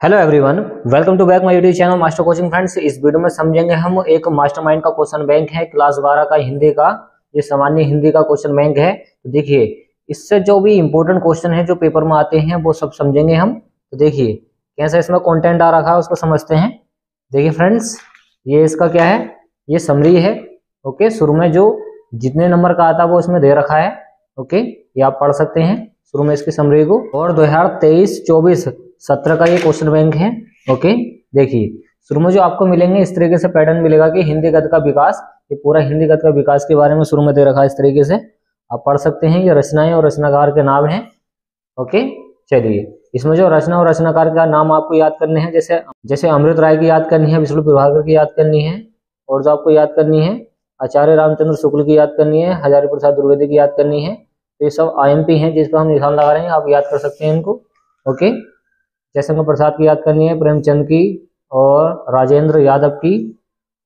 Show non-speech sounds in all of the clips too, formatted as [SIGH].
Hello everyone welcome to back my YouTube channel master coaching friends इस video में समझेंगे हम एक मास्टरमाइंड का क्वेश्चन बैंक है क्लास 12 का हिंदी का, ये सामान्य हिंदी का क्वेश्चन बैंक है। तो देखिए, इससे जो भी इंपॉर्टेंट क्वेश्चन है, जो पेपर में आते हैं, वो सब समझेंगे हम। तो देखिए, कैसा इसमें कॉन्टेंट आ रखा है, उसको समझते हैं। देखिए फ्रेंड्स ये इसका क्या है? ये समरी है ओके शुरू में जो जितने नंबर का आता है, वो इसमें दे रखा है ओके ये आप पढ़ सकते हैं, शुरू में इसकी समरी को। और दो हज़ार तेईस चौबीस सत्रह का ये क्वेश्चन बैंक है ओके देखिए, शुरू में जो आपको मिलेंगे, इस तरीके से पैटर्न मिलेगा कि हिंदी गद का विकास, ये पूरा हिंदी गद का विकास के बारे में शुरू में दे रखा है इस तरीके से। आप पढ़ सकते हैं, ये रचनाएँ और रचनाकार के नाम हैं ओके चलिए, इसमें जो रचना और रचनाकार का नाम आपको याद करने हैं, जैसे जैसे अमृत राय की याद करनी है, विष्णु प्रभाकर की याद करनी है, और जो आपको याद करनी है, आचार्य रामचंद्र शुक्ल की याद करनी है, हजारी प्रसाद द्विवेदी की याद करनी है तो ये सब आई एम पी है जिस पर हम निशान लगा रहे हैं, आप याद कर सकते हैं इनको ओके जयशंकर प्रसाद की याद करनी है, प्रेमचंद की और राजेंद्र यादव की।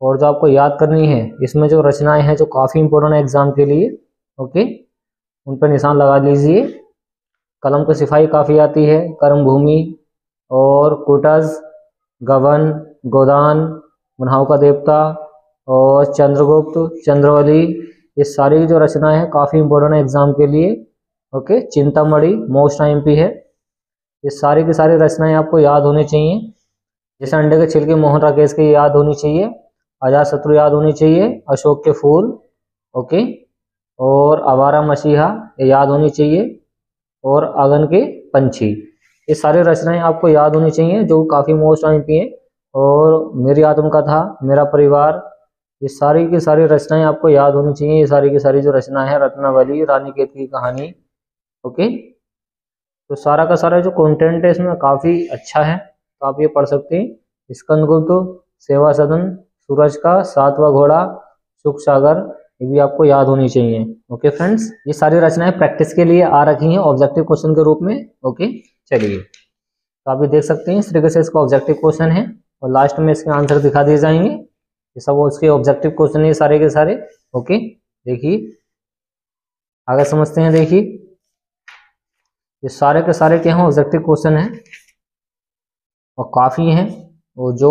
और जो आपको याद करनी है, इसमें जो रचनाएँ हैं, जो काफ़ी इंपॉर्टेंट है एग्ज़ाम के लिए ओके उन पर निशान लगा लीजिए। कलम की सिफाई काफ़ी आती है कर्म भूमि और कुटज गवन, गोदान, मनहाव का देवता और चंद्रगुप्त, चंद्रवली, ये सारी जो रचनाएँ हैं, काफ़ी इंपॉर्टेंट है एग्ज़ाम के लिए ओके चिंतामढ़ी मोस्ट टाइम पी है। ये सारी की सारी रचनाएँ आपको याद होनी चाहिए। जैसे अंडे के छिलके मोहन राकेश की याद होनी चाहिए आज़ाद शत्रु याद होनी चाहिए, अशोक के फूल, ओके, और आवारा मसीहा ये याद होनी चाहिए, और अगन के पंछी। ये सारी रचनाएँ आपको याद होनी चाहिए, जो काफ़ी मोस्ट टाइम की है, और मेरी आत्मकथा मेरा परिवार, ये सारी की सारी रचनाएँ आपको याद होनी चाहिए। ये सारी की सारी जो रचना है, रत्नावली रानी केत की कहानी, ओके। तो सारा का सारा जो कंटेंट है इसमें काफ़ी अच्छा है तो आप ये पढ़ सकते हैं। स्कंदगुप्त सेवा सदन, सूरज का, सातवा घोड़ा, सुख सागर, ये भी आपको याद होनी चाहिए। ओके फ्रेंड्स ये सारी रचनाएँ प्रैक्टिस के लिए आ रखी हैं ऑब्जेक्टिव क्वेश्चन के रूप में। ओके चलिए। तो आप ये देख सकते हैं, इस तरीके से इसका ऑब्जेक्टिव क्वेश्चन है और लास्ट में इसके आंसर दिखा दिए जाएँगे। ये सब उसके ऑब्जेक्टिव क्वेश्चन है सारे के सारे। ओके देखिए। आगे समझते हैं, देखिए। ये सारे के सारे क्या हैं? ऑब्जेक्टिव क्वेश्चन हैं। और काफ़ी हैं। वो जो,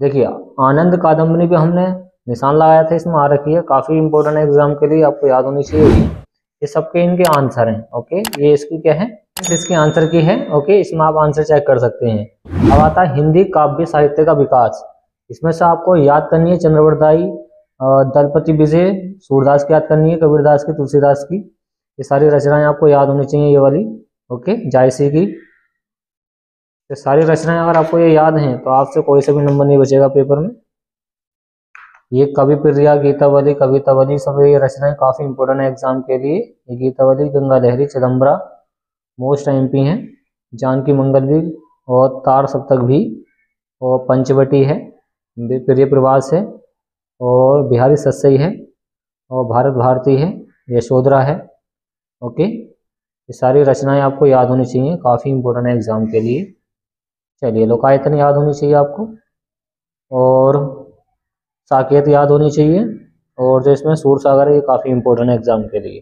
देखिए, आनंद कादम्बनी पे हमने निशान लगाया था, इसमें आ रखी है। काफ़ी इंपॉर्टेंट है एग्ज़ाम के लिए आपको याद होनी चाहिए। ये सबके इनके आंसर हैं ओके ये इसकी क्या है? इसके आंसर की है ओके इसमें आप आंसर चेक कर सकते हैं। अब आता है हिंदी काव्य साहित्य का विकास। इसमें से आपको याद करनी है चंद्रवरदाई दलपति विजय, सूरदास की याद करनी है, कबीरदास की, तुलसीदास की। ये सारी रचनाएँ आपको याद होनी चाहिए ये वाली, ओके, जायसी की। ये सारी रचनाएँ अगर आपको ये याद हैं तो आपसे कोई सा भी नंबर नहीं बचेगा पेपर में। ये कवि प्रिया गीतावली, कवितावली, सब ये रचनाएँ काफ़ी इंपॉर्टेंट है एग्ज़ाम के लिए। ये Gitavali Ganga Lahari Chidambara most M P हैं। जानकी मंगल भी और तार सप्तक भी। और पंचवटी है प्रिय प्रवास है। और बिहारी सत्सई है। और भारत भारती है, यशोधरा है। ओके? ये सारी रचनाएँ आपको याद होनी चाहिए, काफ़ी इंपॉर्टेंट है एग्ज़ाम के लिए। चलिए, लोकायतन याद होनी चाहिए आपको। और साकेत याद होनी चाहिए, और जो इसमें सूर सागर ये काफ़ी इंपॉर्टेंट है एग्ज़ाम के लिए।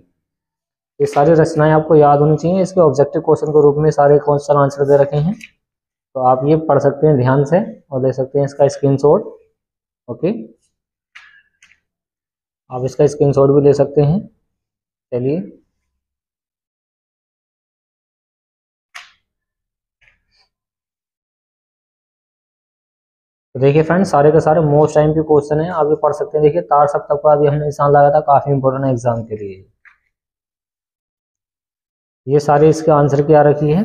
ये सारी रचनाएँ आपको याद होनी चाहिए। इसके ऑब्जेक्टिव क्वेश्चन के रूप में सारे क्वेश्चन आंसर दे रखे हैं तो आप ये पढ़ सकते हैं ध्यान से और ले सकते हैं इसका स्क्रीनशॉट ओके? आप इसका स्क्रीनशॉट भी ले सकते हैं। चलिए तो देखिए फ्रेंड्स सारे के सारे मोस्ट टाइम के क्वेश्चन है। आप ये पढ़ सकते हैं। देखिए, तार सप्तक का अभी हमने निशान लगाया था, काफ़ी इंपॉर्टेंट है एग्ज़ाम के लिए। ये सारे इसके आंसर की आ रखी है।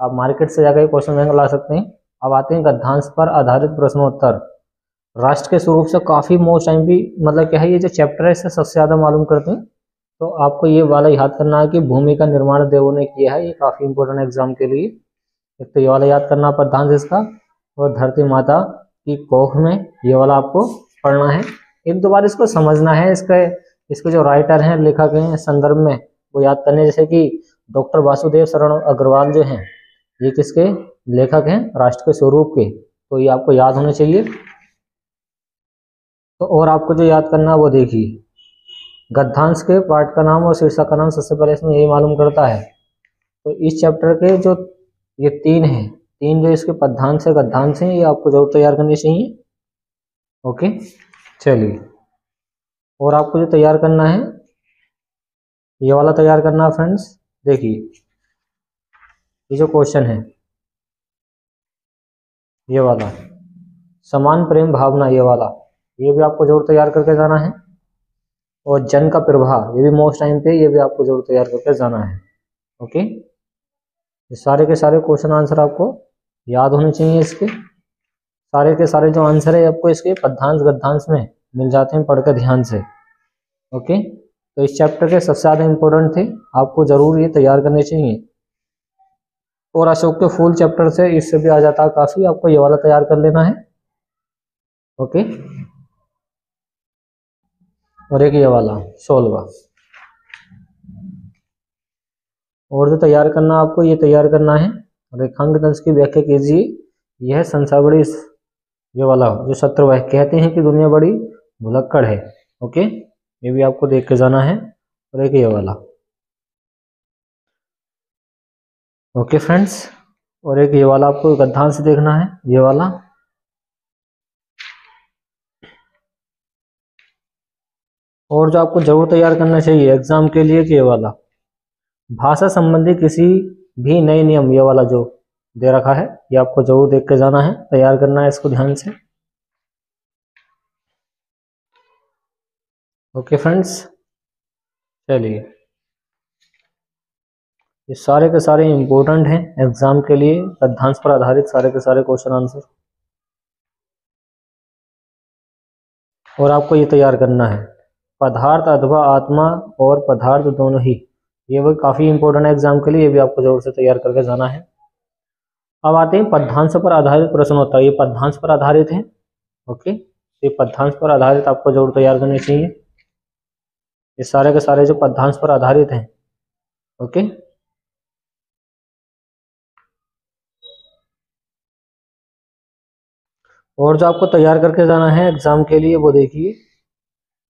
आप मार्केट से जाकर क्वेश्चन बैंक ला सकते हैं। अब आते हैं गद्यांश पर आधारित प्रश्नोत्तर। राष्ट्र के स्वरूप से काफ़ी मोस्ट टाइम भी मतलब क्या है, ये जो चैप्टर है, इससे सबसे ज़्यादा मालूम करते हैं। तो आपको ये वाला याद करना है कि भूमि का निर्माण देवों ने किया है। ये काफ़ी इंपॉर्टेंट एग्ज़ाम के लिए। एक तो ये वाला याद करना प्रधान इसका। और धरती माता की कोख में ये वाला आपको पढ़ना है। एक दो बार इसको समझना है, इसके इसके जो राइटर हैं, लेखक हैं, संदर्भ में वो याद करने, जैसे कि डॉक्टर वासुदेव शरण अग्रवाल जो हैं, ये किसके लेखक हैं? राष्ट्र के स्वरूप के। तो ये आपको याद होने चाहिए। तो और आपको जो याद करना है वो देखिए। गद्धांश के पाठ का नाम और शीर्षक का नाम सबसे पहले इसमें यही मालूम करता है। तो इस चैप्टर के जो ये तीन हैं तीन जो इसके पद्धांश है, गद्धांश हैं, ये आपको ज़रूर तैयार करनी चाहिए। ओके, चलिए। और आपको जो तैयार करना है, ये वाला तैयार करना है फ्रेंड्स, देखिए। ये जो क्वेश्चन है, ये वाला, समान प्रेम भावना, ये वाला, ये भी आपको ज़रूर तैयार करके जाना है। और जन का प्रभाव, ये भी मोस्ट टाइम पे, ये भी आपको ज़रूर तैयार करके जाना है। ओके? ये सारे के सारे क्वेश्चन आंसर आपको याद होने चाहिए इसके। सारे के सारे जो आंसर है, आपको इसके पद्धांश, गद्धांश में मिल जाते हैं पढ़कर ध्यान से। ओके तो इस चैप्टर के सबसे ज़्यादा इम्पोर्टेंट थे। आपको ज़रूर ये तैयार करने चाहिए। और अशोक के फूल चैप्टर से इससे भी आ जाता है काफ़ी। आपको ये वाला तैयार कर लेना है। ओके और एक ये वाला, सोलवा। और जो तैयार करना, आपको ये तैयार करना है। रेखांक दंश की व्याख्या कीजिए। यह संसार बड़ी ये वाला जो सत्र वह कहते हैं कि दुनिया बड़ी भुलक्कड़ है। ओके? ये भी आपको देख के जाना है। और एक ये वाला। Okay friends? और एक ये वाला आपको गद्धांश से देखना है। ये वाला। और जो आपको ज़रूर तैयार करना चाहिए, एग्ज़ाम के लिए कि ये वाला। भाषा संबंधी किसी भी नए नियम ये वाला जो दे रखा है, ये आपको ज़रूर देख के जाना है, तैयार करना है इसको ध्यान से। ओके फ्रेंड्स, चलिए। ये सारे के सारे इम्पोर्टेंट हैं एग्ज़ाम के लिए गद्यांश पर आधारित सारे के सारे क्वेश्चन आंसर और आपको ये तैयार करना है। पदार्थ अथवा आत्मा और पदार्थ दोनों ही। ये वो काफ़ी इंपॉर्टेंट है एग्ज़ाम के लिए, ये भी आपको ज़रूर से तैयार करके जाना है। अब आते हैं पद्धांश पर आधारित प्रश्न होता है। ये पद्धांश पर आधारित है ओके ये पद्धांश पर आधारित आपको ज़रूर तैयार करनी चाहिए। ये सारे के सारे जो पद्धांश पर आधारित हैं ओके और जो आपको तैयार करके जाना है एग्ज़ाम के लिए, वो देखिए।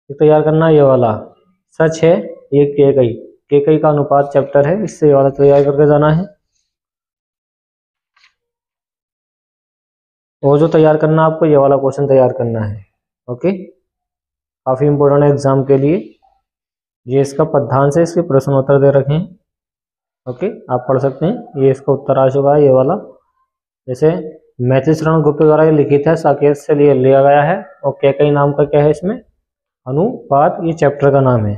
तैयार करना ये वाला। सच है, ये के कई के कई का अनुपात चैप्टर है, इससे वाला तैयार करके जाना है। और जो तैयार करना आपको ये वाला क्वेश्चन तैयार करना है ओके काफ़ी इंपॉर्टेंट है एग्ज़ाम के लिए। ये इसका पद्धांश है इसके प्रश्न उत्तर दे रखे हैं ओके आप पढ़ सकते हैं। ये इसका उत्तर आ चुका है, ये वाला। जैसे, मैथिल शरण गुप्त द्वारा ये लिखित है, साकेत से लिए लिया गया है, और क्या कई नाम का क्या है इसमें? अनुपात, ये चैप्टर का नाम है।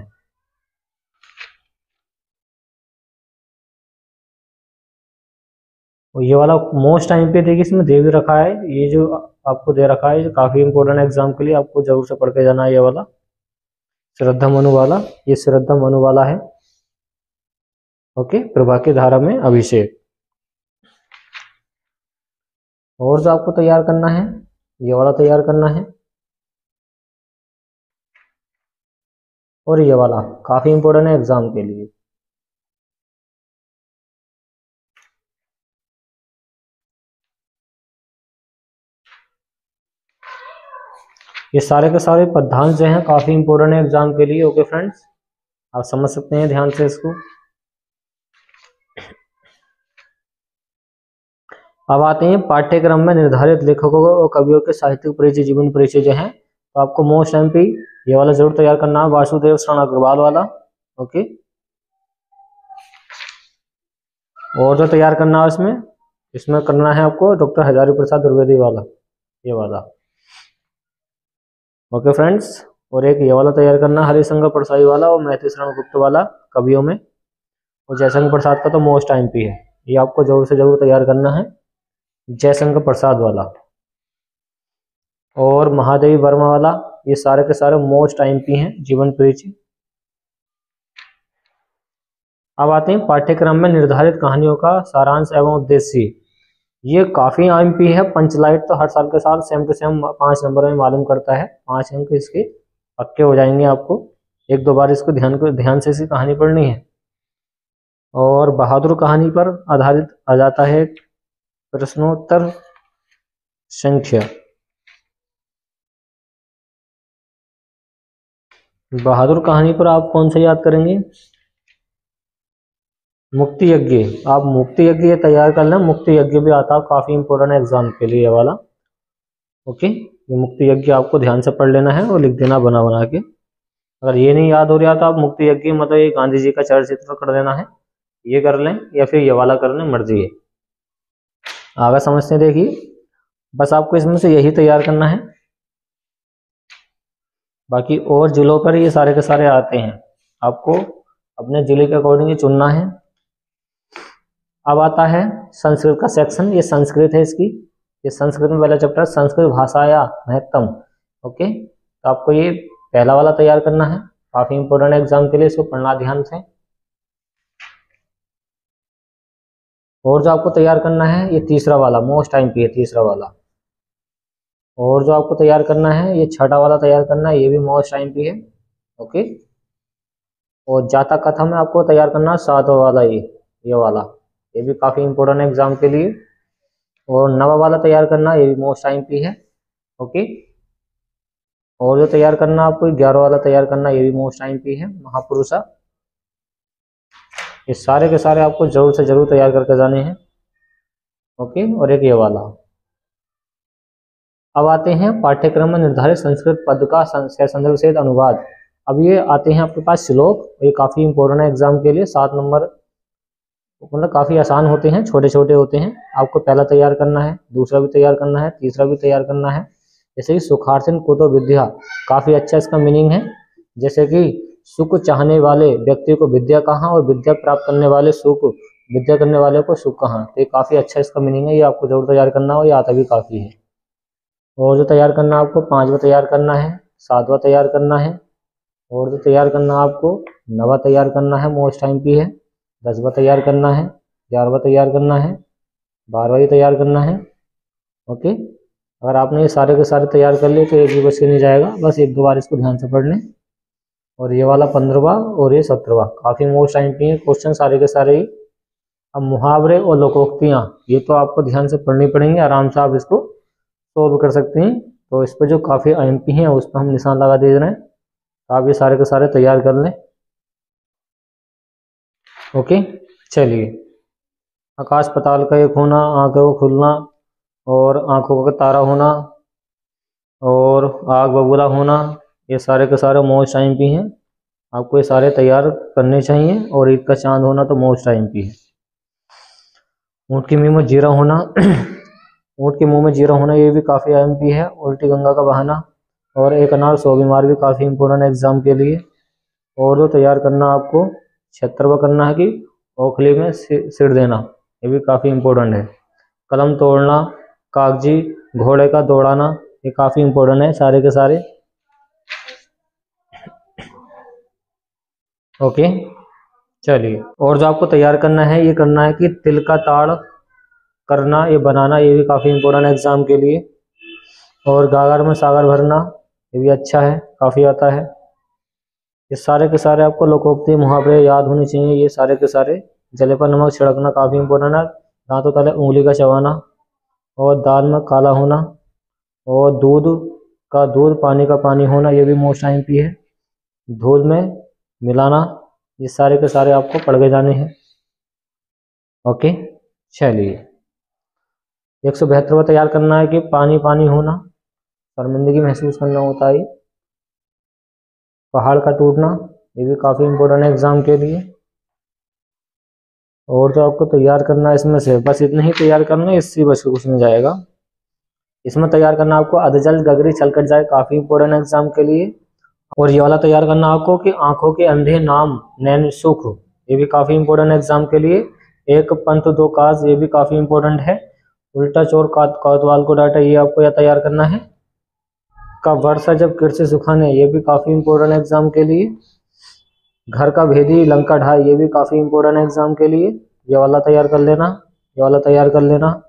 और ये वाला मोस्ट टाइम पे देखिए इसमें दे भी रखा है। ये जो आपको दे रखा है काफ़ी इंपॉर्टेंट एग्ज़ाम के लिए आपको ज़रूर से पढ़ के जाना है ये वाला। श्रद्धा मनु वाला, ये श्रद्धा मनु वाला है। ओके प्रभा की धारा में अभिषेक। और जो आपको तैयार करना है, ये वाला तैयार करना है। और ये वाला, काफ़ी इंपॉर्टेंट है एग्ज़ाम के लिए। ये सारे के सारे पदांश जो हैं, काफ़ी इंपॉर्टेंट है एग्ज़ाम के लिए ओके फ्रेंड्स आप समझ सकते हैं ध्यान से इसको। अब आते हैं पाठ्यक्रम में निर्धारित लेखकों और कवियों के साहित्यिक परिचय, जीवन परिचय जो है। तो आपको मोस्ट एमपी ये वाला ज़रूर तैयार करना है वासुदेव शरण अग्रवाल वाला ओके और जो तैयार करना है इसमें इसमें करना है आपको डॉक्टर हजारी प्रसाद द्विवेदी वाला, ये वाला। ओके फ्रेंड्स और एक ये वाला तैयार करना हरिशंकर प्रसाई वाला और मैथिल शरण गुप्त वाला कवियों में। और जयशंकर प्रसाद का तो मोस्ट टाइम पी है। ये आपको ज़रूर से ज़रूर तैयार करना है। जयशंकर प्रसाद वाला। और महादेवी वर्मा वाला, ये सारे के सारे मोस्ट टाइम पी हैं, जीवन परिचय अब आते हैं पाठ्यक्रम में निर्धारित कहानियों का सारांश एवं उद्देश्य। ये काफ़ी एम पी है पंचलाइट तो हर साल के साल सेम टू सेम पाँच नंबर में मालूम करता है। पाँच अंक इसके पक्के हो जाएँगे आपको। एक दो बार इसको ध्यान को, ध्यान से इसकी कहानी पढ़नी है। और बहादुर कहानी पर आधारित आ जाता है प्रश्नोत्तर संख्या। बहादुर कहानी पर आप कौन सा याद करेंगे? मुक्ति यज्ञ। आप मुक्ति यज्ञ तैयार कर लें। मुक्ति यज्ञ भी आता है। काफ़ी इंपॉर्टेंट एग्ज़ाम के लिए ये वाला। ओके ये मुक्ति यज्ञ आपको ध्यान से पढ़ लेना है और लिख देना बना बना के। अगर ये नहीं याद हो रहा तो आप मुक्ति यज्ञ मतलब ये गांधी जी का चलचित्र कर देना है। ये कर लें या फिर ये वाला कर लें, मर्ज़ी है। आगे समझते देखिए। बस आपको इसमें से यही तैयार करना है। बाकी और जिलों पर ये सारे के सारे आते हैं। आपको अपने ज़िले के अकॉर्डिंग ही चुनना है। अब आता है संस्कृत का सेक्शन ये संस्कृत है इसकी। ये संस्कृत में पहला चैप्टर संस्कृत भाषा या महत्तम। ओके तो आपको ये पहला वाला तैयार करना है। काफ़ी इंपोर्टेंट एग्ज़ाम के लिए इसको पढ़ना ध्यान से। और जो आपको तैयार करना है, ये तीसरा वाला मोस्ट टाइम पी तीसरा वाला। और जो आपको तैयार करना है, ये छठा वाला तैयार करना है, ये भी मोस्ट टाइम पी है। ओके और जाता कथा में आपको तैयार करना सातवा वाला ये ये वाला। ये भी काफ़ी इंपॉर्टेंट है एग्ज़ाम के लिए। और नवा वाला तैयार करना ये भी मोस्ट टाइम पी है ओके और जो तैयार करना आपको ग्यारह वाला तैयार करना ये भी मोस्ट टाइम पी है महापुरुषा ये सारे के सारे आपको ज़रूर से ज़रूर तैयार करके जाने हैं। ओके और एक ये वाला। अब आते हैं पाठ्यक्रम में निर्धारित संस्कृत पद का संदर्भ से अनुवाद। अब ये आते हैं आपके पास श्लोक, ये काफ़ी इंपॉर्टेंट है एग्ज़ाम के लिए। सात नंबर मतलब काफ़ी आसान होते हैं छोटे छोटे होते हैं। आपको पहला तैयार करना है, दूसरा भी तैयार करना है, तीसरा भी तैयार करना है। जैसे कि सुखार्थिन कुतो विद्या, काफ़ी अच्छा इसका मीनिंग है। जैसे कि सुख चाहने वाले व्यक्ति को विद्या कहाँ और विद्या प्राप्त करने वाले सुख, विद्या करने वाले को सुख कहाँ? तो ये काफ़ी अच्छा इसका मीनिंग है, ये आपको ज़रूर तैयार करना हो ये आता भी काफ़ी है। और जो तैयार करना आपको, पाँचवा तैयार करना है, सातवा तैयार करना है, और जो तैयार करना आपको, नवा तैयार करना है मोस्ट टाइम की है। दसवा तैयार करना है, ग्यारहवा तैयार करना है, बारहवा ही तैयार करना है, ओके? अगर आपने ये सारे के सारे तैयार कर लिए तो एक भी बच के नहीं जाएगा। बस एक दो बार इसको ध्यान से पढ़ लें। और ये वाला पंद्रहवा और ये सत्रहवा, काफ़ी मोस्ट टाइम पे क्वेश्चन सारे के सारे ही। अब मुहावरे और लोकोक्तियाँ, ये तो आपको ध्यान से पढ़नी पड़ेंगी, आराम से आप इसको सोल्व कर सकते हैं। तो इस पर जो काफ़ी आई हैं, उस पर हम निशान लगा दे रहे हैं। तो आप ये सारे के सारे तैयार कर लें। ओके चलिए। आकाश पताल का एक होना आँखों का खुलना और आँखों का तारा होना और आग बबूला होना, ये सारे के सारे मोस्ट टाइम भी हैं। आपको ये सारे तैयार करने चाहिए और ईद का चाँद होना तो मोस्ट टाइम भी है। ऊँट के मुँह में जीरा होना, [CLEARS THROAT] ऊँट के मुँह में जीरा होना ये भी काफ़ी अहम भी है। उल्टी गंगा का बहाना और एक अनार, सौ बीमार भी काफ़ी इम्पोर्टेंट है एग्ज़ाम के लिए। और जो तैयार करना आपको छत्रवा करना है कि ओखली में सिर देना, ये भी काफ़ी इम्पोर्टेंट है। कलम तोड़ना, कागज़ी, घोड़े का दौड़ाना, ये काफ़ी इम्पोर्टेंट है सारे के सारे। ओके, चलिए, और जो आपको तैयार करना है, ये करना है कि तिल का ताड़ करना, ये बनाना, ये भी काफ़ी इम्पोर्टेंट है एग्ज़ाम के लिए। और गागर में सागर भरना, ये भी अच्छा है, काफ़ी आता है। ये सारे के सारे आपको लोकोक्ति मुहावरे याद होने चाहिए। ये सारे के सारे जले पर नमक छिड़कना काफ़ी इंपॉर्टेंट है। दांतों तले उंगली का चबाना और दाल में काला होना और दूध का दूध, पानी का पानी होना, ये भी मोस्ट टाइम पी है। धूल में मिलाना, ये सारे के सारे आपको पढ़ के जाने हैं। ओके, चलिए। एक सौ बहत्तर तैयार करना है कि पानी पानी होना। शर्मिंदगी महसूस करना होता है। पहाड़ का टूटना, ये भी काफ़ी इम्पोर्टेंट है एग्ज़ाम के लिए। और जो आपको तैयार करना है, इसमें से बस इतना ही तैयार करना है, इससे के कुछ नहीं जाएगा। इसमें तैयार करना आपको अधजल गगरी छलकट जाए, काफ़ी इंपॉर्टेंट एग्ज़ाम के लिए। और ये वाला तैयार करना आपको कि आँखों के अंधे नाम, नैन सुख, ये भी काफ़ी इंपॉर्टेंट एग्ज़ाम के लिए। एक पंथ, दो काज, ये भी काफ़ी इंपॉर्टेंट है। उल्टा चोर कौतवाल को डाटा ये आपको यह तैयार करना है। का वर्षा जब कृषि सुखाने ये भी काफ़ी इंपॉर्टेंट एग्ज़ाम के लिए। घर का भेदी, लंका ढाई, ये भी काफ़ी इंपॉर्टेंट एग्ज़ाम के लिए। ये वाला तैयार कर लेना, ये वाला तैयार कर लेना।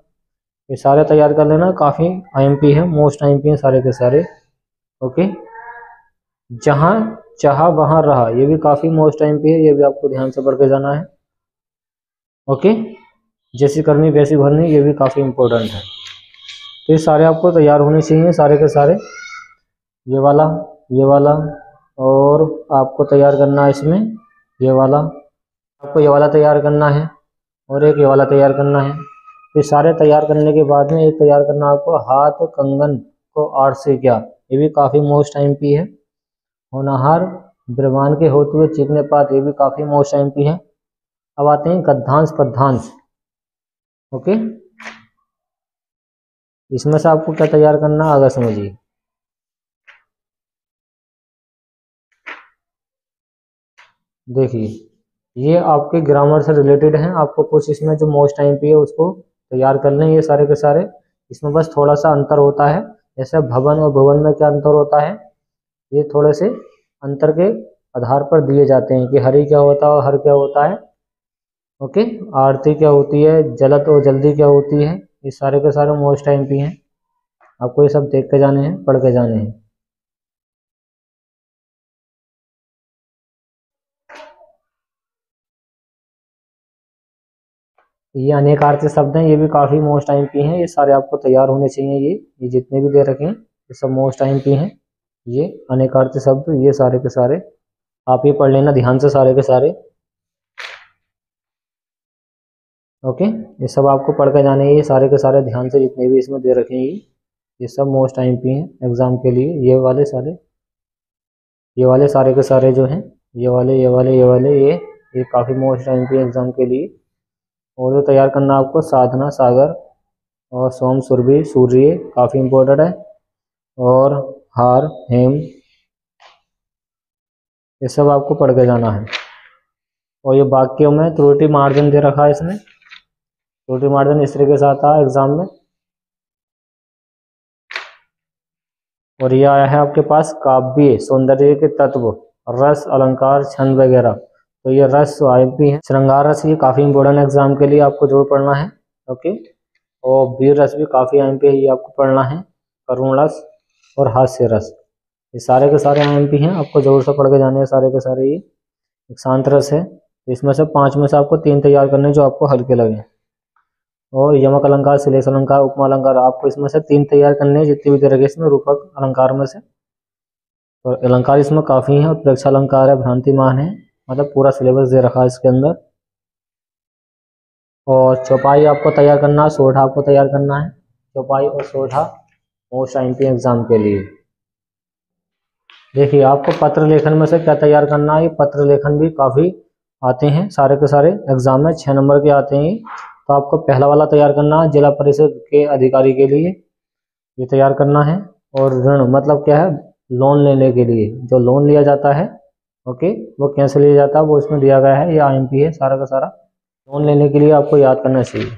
ये सारे तैयार कर लेना, काफ़ी आईएमपी है मोस्ट आईएमपी है सारे के सारे। ओके? जहाँ चाह, वहाँ रहा, ये भी काफ़ी मोस्ट आईएमपी है, ये भी आपको ध्यान से पढ़ के जाना है। ओके? जैसी करनी, वैसी भरनी, ये भी काफ़ी इंपॉर्टेंट है। तो ये सारे आपको तैयार होने चाहिए, सारे के सारे। ये वाला ये वाला, और आपको तैयार करना है इसमें ये वाला। आपको ये वाला तैयार करना है, और एक ये वाला तैयार करना है। फिर सारे तैयार करने के बाद में एक तैयार करना आपको हाथ कंगन को आठ से क्या? ये भी काफ़ी मोस्ट टाइम पी है। होनहार ब्रह्मांड के होते हुए चिकने पात ये भी काफ़ी मोस्ट टाइम पी है। अब आते हैं गद्धांश पद्धांश ओके? इसमें से आपको क्या तैयार करना अगर समझिए। देखिए, ये आपके ग्रामर से रिलेटेड हैं। आपको कुछ इसमें जो मोस्ट टाइम पी है, उसको तैयार कर लें ये सारे के सारे। इसमें बस थोड़ा सा अंतर होता है। जैसे भवन और भवन में क्या अंतर होता है? ये थोड़े से अंतर के आधार पर दिए जाते हैं कि हरी क्या होता है और हर क्या होता है। ओके? आरती क्या होती है? जलत और जल्दी क्या होती है? ये सारे के सारे मोस्ट टाइम पी हैं। आपको ये सब देख के जाने हैं, पढ़ के जाने हैं। ये अनेक आरती शब्द हैं, ये भी काफ़ी मोस्ट टाइम पी हैं, ये सारे आपको तैयार होने चाहिए, ये ये जितने भी दे रखे हैं, ये सब मोस्ट टाइम पी हैं, ये अनेक आरती शब्द, ये सारे के सारे, आप ये पढ़ लेना ध्यान से सारे के सारे। ओके ये सब आपको पढ़ के जाने ये सारे के सारे ध्यान से जितने भी इसमें दे रखे हैं, ये ये सब मोस्ट टाइम पी हैं एग्ज़ाम के लिए, ये वाले सारे, ये वाले सारे के सारे जो हैं, ये वाले ये वाले ये वाले, ये ये काफ़ी मोस्ट टाइम पी एग्ज़ाम के लिए। और जो तैयार करना आपको, साधना, सागर और सोम, सुरभि, सूर्य, काफ़ी इम्पोर्टेंट है। और हार, हेम, ये सब आपको पढ़ के जाना है। और ये वाक्यों में त्रुटि मार्जिन दे रखा है इसमें त्रुटि मार्जिन इस तरीके से आता है एग्ज़ाम में। और ये आया है आपके पास काव्य, सौंदर्य के तत्व, रस, अलंकार, छंद वगैरह। तो ये रस आए भी है। श्रृंगार रस ये काफ़ी इंपॉर्टेंट एग्ज़ाम के लिए आपको ज़रूर पढ़ना है ओके और वीर रस भी काफ़ी आएम है ये आपको पढ़ना है, करुण रस और हास्य रस। ये सारे के सारे पी हैं, आपको ज़रूर से पढ़ के जाने हैं सारे के सारे ये। एक शांत रस है, इसमें से पाँच में से आपको तीन तैयार करने जो आपको हल्के लगे। और यमक अलंकार शिलेश अलंकार, उपमा अलंकार, आपको इसमें से तीन तैयार करने हैं, जितनी भी तरह के इसमें रूपक अलंकार में से। और अलंकार इसमें काफ़ी है, और प्रेक्षा अलंकार है, भ्रांतिमान है। मतलब पूरा सिलेबस दे रखा है इसके अंदर। और चौपाई आपको तैयार करना है, सोढ़ा आपको तैयार करना है। चौपाई और सोढ़ा मोस्ट आई एग्ज़ाम के लिए। देखिए, आपको पत्र लेखन में से क्या तैयार करना है पत्र लेखन भी काफ़ी आते हैं, सारे के सारे एग्ज़ाम में छः नंबर के आते हैं। तो आपको पहला वाला तैयार करना है, जिला परिषद के अधिकारी के लिए। ये तैयार करना है। और ऋण मतलब क्या है? लोन लेने के लिए। जो लोन लिया जाता है ओके, वो कैसे लिया जाता है वो इसमें दिया गया है, ये आईएमपी है, सारा का सारा। लोन लेने के लिए आपको याद करना चाहिए।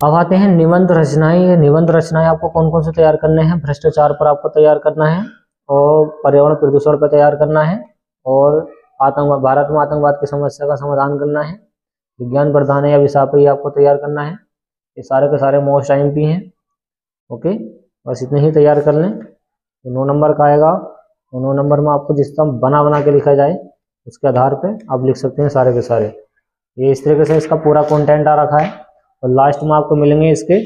अब आते हैं निबंध रचनाएँ। ये निबंध रचनाएँ आपको कौन कौन से तैयार करने हैं? भ्रष्टाचार पर आपको तैयार करना है, और पर्यावरण प्रदूषण पर तैयार करना है, और आतंकवाद, भारत में आतंकवाद की समस्या का समाधान करना है, विज्ञान प्रधान या विशाप आपको तैयार करना है। ये सारे के सारे मोस्ट टाइम भी हैं, ओके? बस इतने ही तैयार कर लें। ये नौ नंबर का आएगा और नौ नंबर में आपको जिस तरह बना बना के लिखा जाए, उसके आधार पे आप लिख सकते हैं सारे के सारे। ये इस तरीके से इसका पूरा कंटेंट आ रखा है और लास्ट में आपको मिलेंगे इसके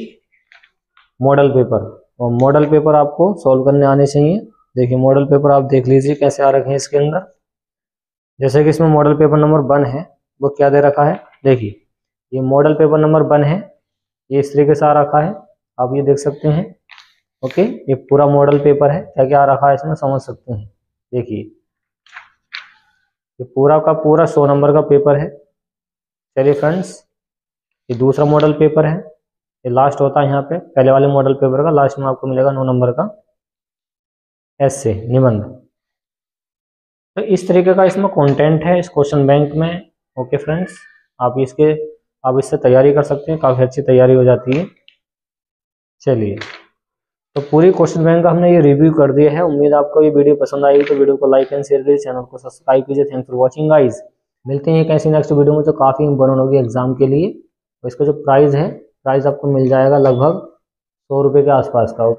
मॉडल पेपर और मॉडल पेपर आपको सॉल्व करने आने चाहिए। देखिए मॉडल पेपर आप देख लीजिए कैसे आ रखे हैं इसके अंदर। जैसे कि इसमें मॉडल पेपर नंबर वन है, वो क्या दे रखा है? देखिए, ये मॉडल पेपर नंबर वन है, ये इस तरीके से आ रखा है। आप ये देख सकते हैं। ओके? ये पूरा मॉडल पेपर है। क्या क्या रखा है इसमें? समझ सकते हैं। देखिए। ये पूरा का पूरा सौ नंबर का पेपर है। चलिए फ्रेंड्स ये दूसरा मॉडल पेपर है। ये लास्ट होता है यहाँ पे। पहले वाले मॉडल पेपर का लास्ट में आपको मिलेगा नौ नंबर का। एस से निबंध। तो इस तरीके का इसमें कंटेंट है इस क्वेश्चन बैंक में। ओके फ्रेंड्स आप इसके, आप इससे तैयारी कर सकते हैं। काफ़ी अच्छी तैयारी हो जाती है। चलिए। तो पूरी क्वेश्चन बैंक का हमने ये रिव्यू कर दिया है। उम्मीद आपको ये वीडियो पसंद आएगी तो वीडियो को लाइक एंड शेयर कीजिए चैनल को सब्सक्राइब कीजिए। थैंक फॉर वॉचिंग गाइज़ मिलते हैं कैसी नेक्स्ट वीडियो में जो काफ़ी इंपॉर्टेंट होगी एग्ज़ाम के लिए। और इसका जो प्राइस है प्राइस आपको मिल जाएगा लगभग सौ रुपये के आसपास का।